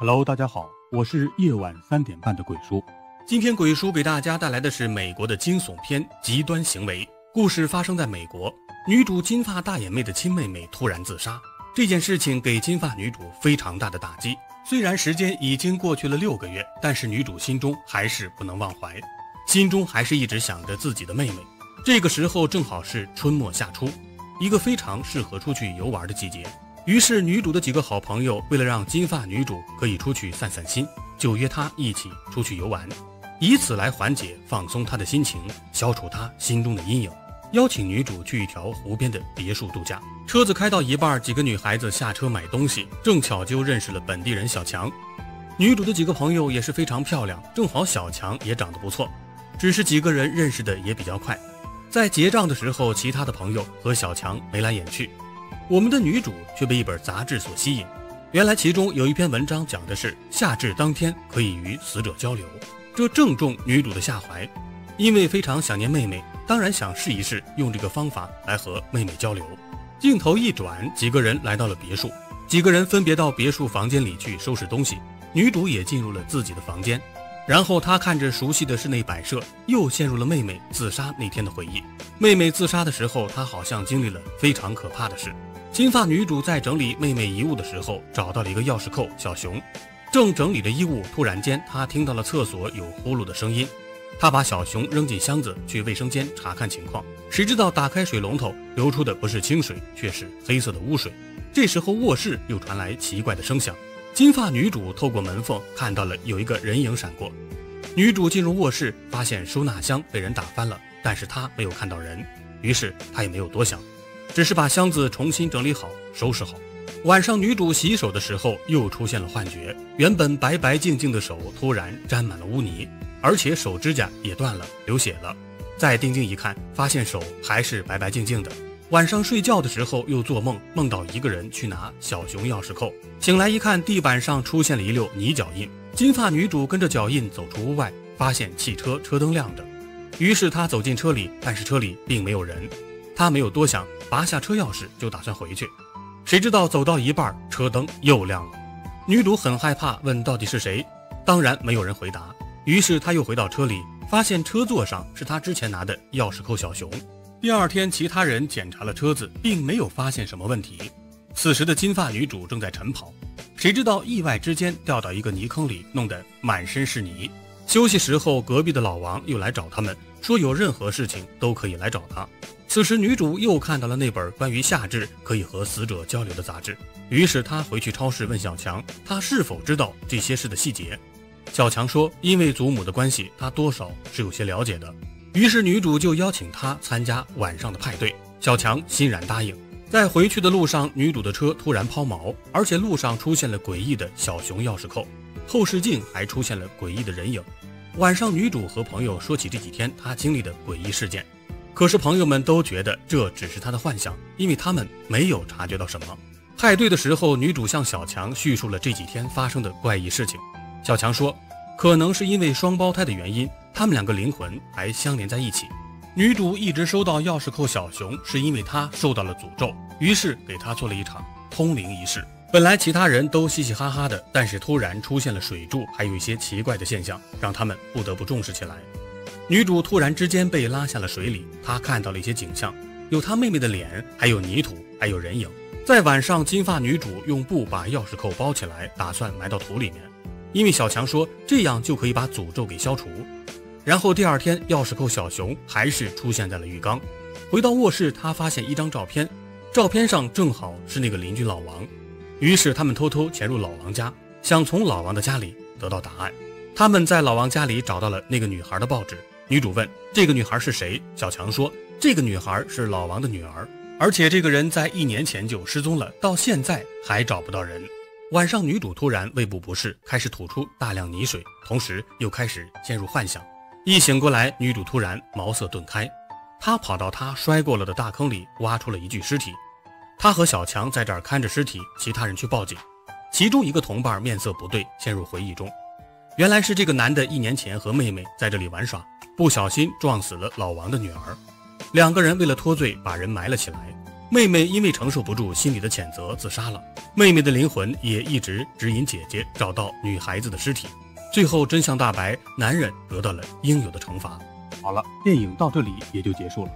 Hello，大家好，我是夜晚三点半的鬼叔。今天鬼叔给大家带来的是美国的惊悚片《极端行为》。故事发生在美国，女主金发大眼妹的亲妹妹突然自杀，这件事情给金发女主非常大的打击。虽然时间已经过去了六个月，但是女主心中还是不能忘怀，心中还是一直想着自己的妹妹。这个时候正好是春末夏初，一个非常适合出去游玩的季节。于是，女主的几个好朋友为了让金发女主可以出去散散心，就约她一起出去游玩，以此来缓解、放松她的心情，消除她心中的阴影。邀请女主去一条湖边的别墅度假。车子开到一半，几个女孩子下车买东西，正巧就认识了本地人小强。女主的几个朋友也是非常漂亮，正好小强也长得不错，只是几个人认识的也比较快。在结账的时候，其他的朋友和小强眉来眼去。我们的女主却被一本杂志所吸引，原来其中有一篇文章讲的是夏至当天可以与死者交流，这正中女主的下怀。因为非常想念妹妹，当然想试一试用这个方法来和妹妹交流。镜头一转，几个人来到了别墅，几个人分别到别墅房间里去收拾东西，女主也进入了自己的房间。然后他看着熟悉的室内摆设，又陷入了妹妹自杀那天的回忆。妹妹自杀的时候，她好像经历了非常可怕的事。金发女主在整理妹妹遗物的时候，找到了一个钥匙扣小熊，正整理着衣物，突然间她听到了厕所有呼噜的声音，她把小熊扔进箱子，去卫生间查看情况。谁知道打开水龙头流出的不是清水，却是黑色的污水。这时候卧室又传来奇怪的声响，金发女主透过门缝看到了有一个人影闪过。女主进入卧室，发现收纳箱被人打翻了，但是她没有看到人，于是她也没有多想。只是把箱子重新整理好，收拾好。晚上，女主洗手的时候又出现了幻觉，原本白白净净的手突然沾满了污泥，而且手指甲也断了，流血了。再定睛一看，发现手还是白白净净的。晚上睡觉的时候又做梦，梦到一个人去拿小熊钥匙扣，醒来一看，地板上出现了一溜泥脚印。金发女主跟着脚印走出屋外，发现汽车车灯亮着，于是她走进车里，但是车里并没有人。她没有多想。拔下车钥匙就打算回去，谁知道走到一半车灯又亮了。女主很害怕，问到底是谁？当然没有人回答。于是她又回到车里，发现车座上是她之前拿的钥匙扣小熊。第二天，其他人检查了车子，并没有发现什么问题。此时的金发女主正在晨跑，谁知道意外之间掉到一个泥坑里，弄得满身是泥。休息时候，隔壁的老王又来找他们，说有任何事情都可以来找他。此时，女主又看到了那本关于夏至可以和死者交流的杂志，于是她回去超市问小强，他是否知道这些事的细节。小强说，因为祖母的关系，他多少是有些了解的。于是女主就邀请他参加晚上的派对，小强欣然答应。在回去的路上，女主的车突然抛锚，而且路上出现了诡异的小熊钥匙扣，后视镜还出现了诡异的人影。晚上，女主和朋友说起这几天她经历的诡异事件。可是朋友们都觉得这只是她的幻想，因为他们没有察觉到什么。派对的时候，女主向小强叙述了这几天发生的怪异事情。小强说，可能是因为双胞胎的原因，他们两个灵魂还相连在一起。女主一直收到钥匙扣小熊，是因为她受到了诅咒，于是给她做了一场通灵仪式。本来其他人都嘻嘻哈哈的，但是突然出现了水柱，还有一些奇怪的现象，让他们不得不重视起来。女主突然之间被拉下了水里，她看到了一些景象，有她妹妹的脸，还有泥土，还有人影。在晚上，金发女主用布把钥匙扣包起来，打算埋到土里面，因为小强说这样就可以把诅咒给消除。然后第二天，钥匙扣小熊还是出现在了浴缸。回到卧室，他发现一张照片，照片上正好是那个邻居老王。于是他们偷偷潜入老王家，想从老王的家里得到答案。他们在老王家里找到了那个女孩的报纸。女主问：“这个女孩是谁？”小强说：“这个女孩是老王的女儿，而且这个人在一年前就失踪了，到现在还找不到人。”晚上，女主突然胃部不适，开始吐出大量泥水，同时又开始陷入幻想。一醒过来，女主突然茅塞顿开，她跑到她摔过了的大坑里，挖出了一具尸体。她和小强在这儿看着尸体，其他人去报警。其中一个同伴面色不对，陷入回忆中。原来是这个男的一年前和妹妹在这里玩耍。不小心撞死了老王的女儿，两个人为了脱罪把人埋了起来。妹妹因为承受不住心里的谴责自杀了，妹妹的灵魂也一直指引姐姐找到女孩子的尸体。最后真相大白，男人得到了应有的惩罚。好了，电影到这里也就结束了。